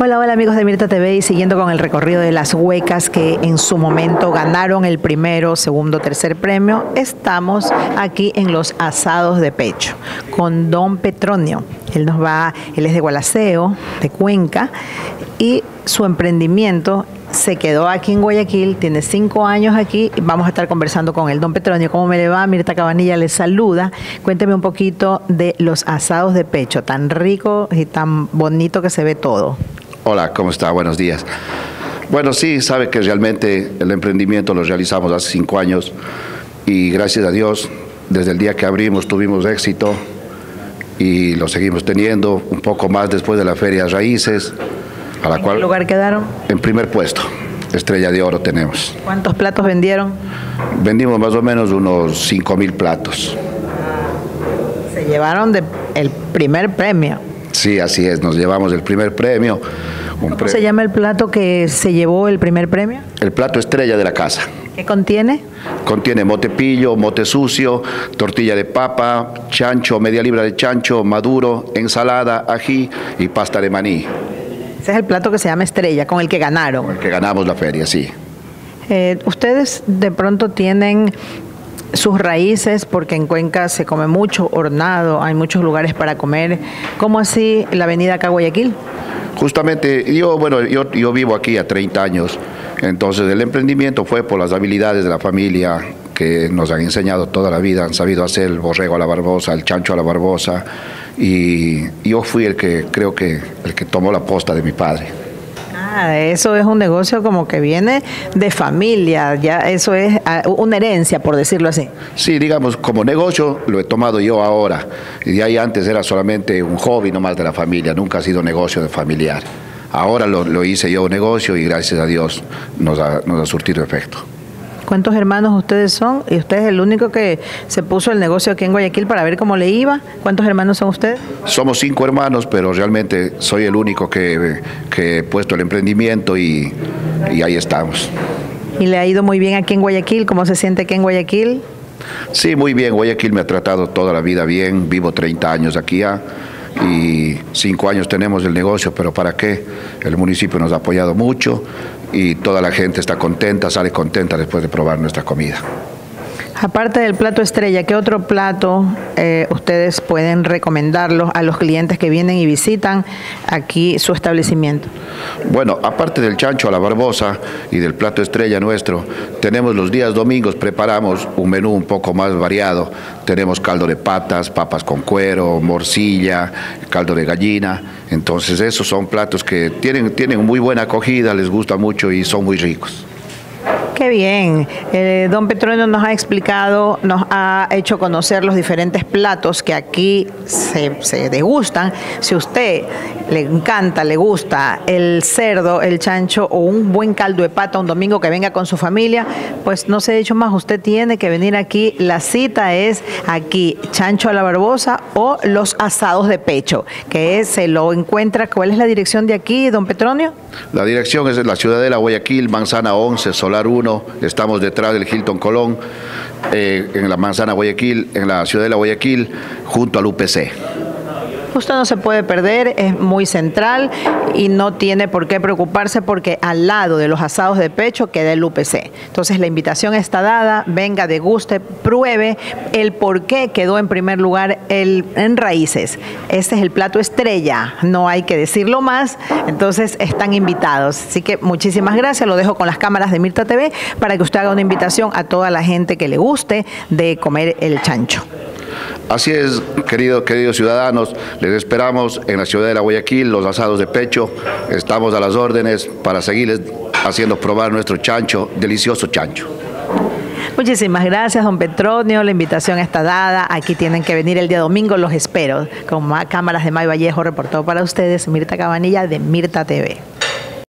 Hola, hola amigos de Mirta TV y siguiendo con el recorrido de las huecas que en su momento ganaron el primero, segundo, tercer premio, estamos aquí en los asados de pecho con Don Petronio. Él nos va, él es de Gualaceo, de Cuenca, y su emprendimiento se quedó aquí en Guayaquil, tiene cinco años aquí y vamos a estar conversando con él. Don Petronio, ¿cómo me le va? Mirta Cabanilla le saluda. Cuénteme un poquito de los asados de pecho, tan rico y tan bonito que se ve todo. Hola, ¿cómo está? Buenos días. Bueno, sí, sabe que realmente el emprendimiento lo realizamos hace cinco años y gracias a Dios, desde el día que abrimos tuvimos éxito y lo seguimos teniendo un poco más después de la Feria Raíces. A la ¿En cual, qué lugar quedaron? En primer puesto, Estrella de Oro tenemos. ¿Cuántos platos vendieron? Vendimos más o menos unos 5 mil platos. Se llevaron de el primer premio. Sí, así es, nos llevamos el primer premio. ¿Cómo se llama el plato que se llevó el primer premio? El plato estrella de la casa. ¿Qué contiene? Contiene motepillo, mote sucio, tortilla de papa, chancho, media libra de chancho, maduro, ensalada, ají y pasta de maní. Ese es el plato que se llama estrella, con el que ganaron. Con el que ganamos la feria, sí. Eh, Ustedes de pronto tienen sus raíces, porque en Cuenca se come mucho hornado, hay muchos lugares para comer. ¿Cómo así la avenida acá Guayaquil? Justamente, yo, bueno, yo, yo vivo aquí a 30 años, entonces el emprendimiento fue por las habilidades de la familia que nos han enseñado toda la vida, han sabido hacer el borrego a la barbosa, el chancho a la barbosa, y yo fui el que creo que el que tomó la posta de mi padre eso es un negocio como que viene de familia, ya eso es ah, una herencia, por decirlo así. Sí, digamos, como negocio lo he tomado yo ahora. Y de ahí antes era solamente un hobby nomás de la familia, nunca ha sido negocio de familiar. Ahora lo, hice yo negocio y gracias a Dios nos nos ha surtido efecto. ¿Cuántos hermanos ustedes son? Y usted es el único que se puso el negocio aquí en Guayaquil para ver cómo le iba. ¿Cuántos hermanos son ustedes? Somos cinco hermanos, pero realmente soy el único que, he puesto el emprendimiento y, y ahí estamos. ¿Y le ha ido muy bien aquí en Guayaquil? ¿Cómo se siente aquí en Guayaquil? Sí, muy bien. Guayaquil me ha tratado toda la vida bien. Vivo 30 años aquí ya y cinco años tenemos el negocio, pero ¿para qué? El municipio nos ha apoyado mucho y toda la gente está contenta, sale contenta después de probar nuestra comida. Aparte del plato estrella, ¿qué otro plato eh, ustedes pueden recomendarlos a los clientes que vienen y visitan aquí su establecimiento? Bueno, aparte del chancho a la barbosa y del plato estrella nuestro, tenemos los días domingos, preparamos un menú un poco más variado. Tenemos caldo de patas, papas con cuero, morcilla, caldo de gallina. Entonces esos son platos que tienen, tienen muy buena acogida, les gusta mucho y son muy ricos. Qué bien. Eh, don Petronio nos ha explicado, nos ha hecho conocer los diferentes platos que aquí se, se degustan. Si usted le encanta, le gusta el cerdo, el chancho o un buen caldo de pata un domingo que venga con su familia, pues no se ha dicho más, usted tiene que venir aquí. La cita es aquí, chancho a la barbosa o los asados de pecho, que se lo encuentra. ¿Cuál es la dirección de aquí, don Petronio? La dirección es de la ciudad de la Guayaquil, Manzana 11, Solar 1 estamos detrás del Hilton Colón, eh, en la Manzana Guayaquil, en la ciudad de la Guayaquil, junto al UPC. Usted no se puede perder, es muy central y no tiene por qué preocuparse porque al lado de los asados de pecho queda el UPC. Entonces la invitación está dada, venga, deguste, pruebe el por qué quedó en primer lugar el, en raíces. Este es el plato estrella, no hay que decirlo más, entonces están invitados. Así que muchísimas gracias, lo dejo con las cámaras de Mirta TV para que usted haga una invitación a toda la gente que le guste de comer el chancho. Así es, querido, queridos ciudadanos, les esperamos en la ciudad de la Guayaquil, los asados de pecho, estamos a las órdenes para seguirles haciendo probar nuestro chancho, delicioso chancho. Muchísimas gracias, don Petronio. La invitación está dada. Aquí tienen que venir el día domingo, los espero. Con cámaras de May Vallejo reportó para ustedes Mirta Cabanilla de Mirta TV.